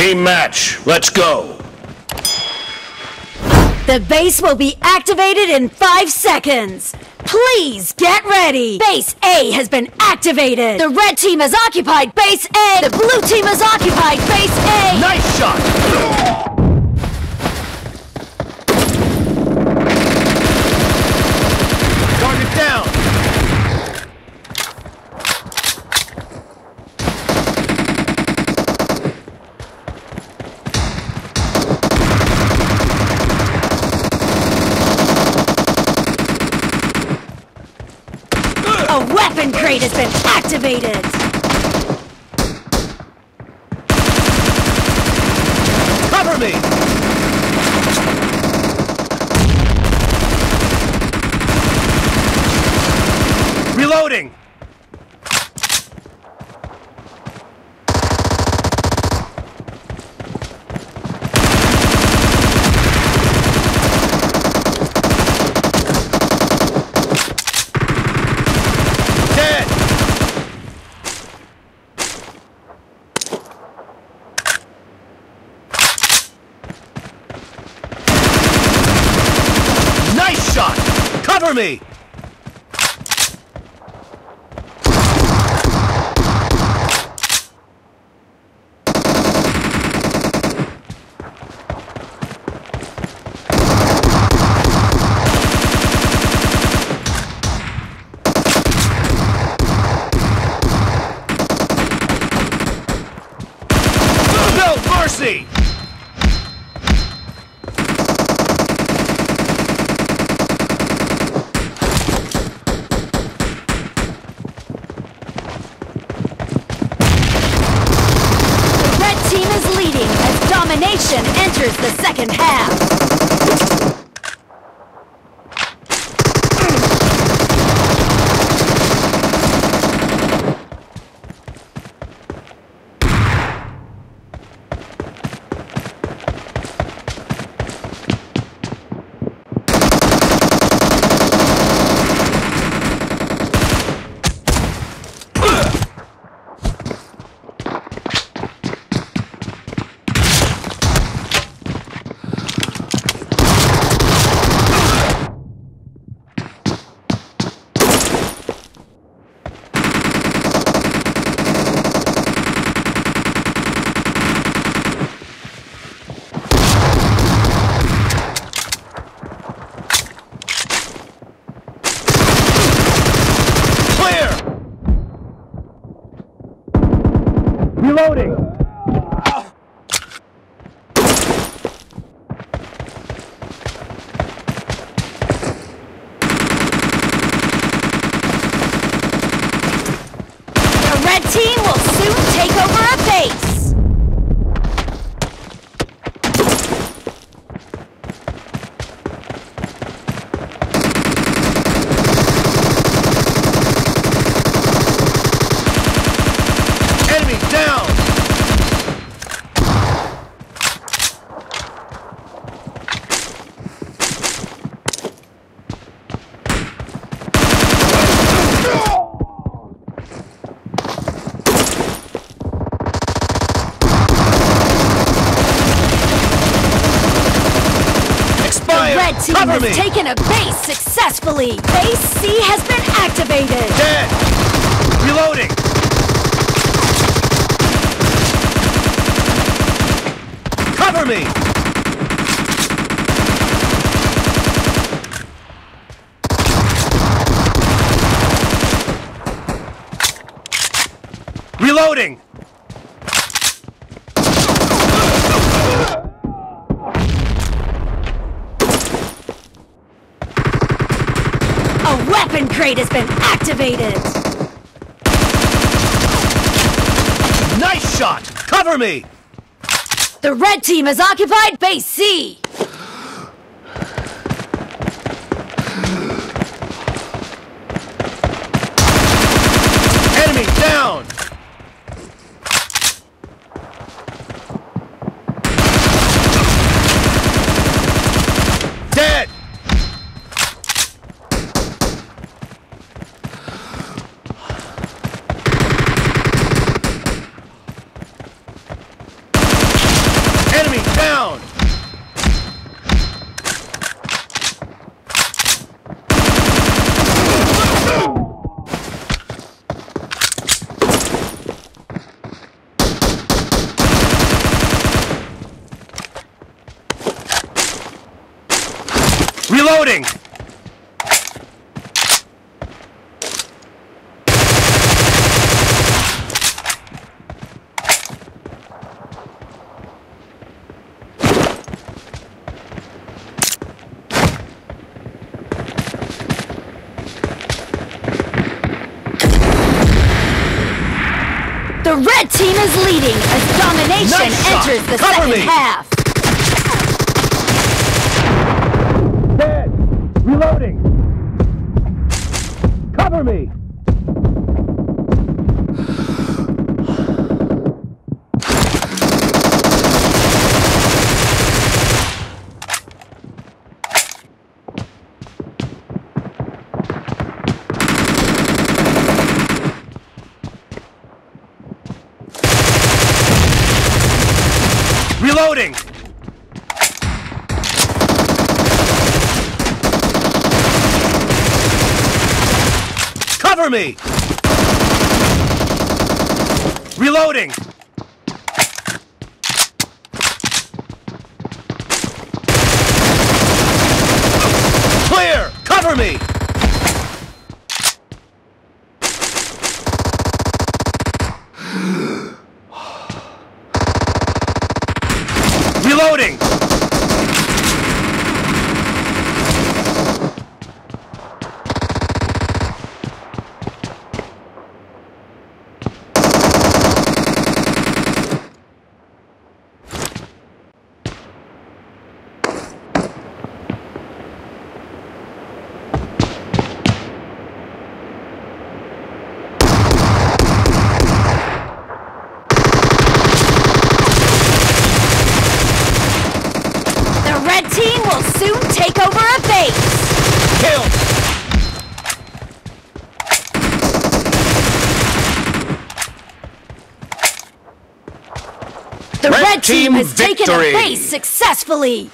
Team match, let's go. The base will be activated in five seconds. Please get ready. Base A has been activated. The red team has occupied base A. The blue team has occupied base A. Nice shot! Weapon crate has been activated. Cover me! Reloading! Dead! Nice shot! Cover me! No mercy! The red team is leading as domination enters the second half. Clear! Reloading! The red team will soon take over a base. Enemy down! The Expired! red team Cover has me! taken a base successfully. Base C has been activated. Dead! Reloading! Cover me! Reloading! A weapon crate has been activated. Nice shot! Cover me! The red team has occupied base C. Enemy down! Dead! Reloading! The red team is leading as domination Nice enters the Cover second me. half. Dead! Reloading! Cover me! Reloading! Cover me! Reloading! Clear! Cover me! Reloading! The red team will soon take over a base. Kill! The Red red, team, team has taken a base successfully.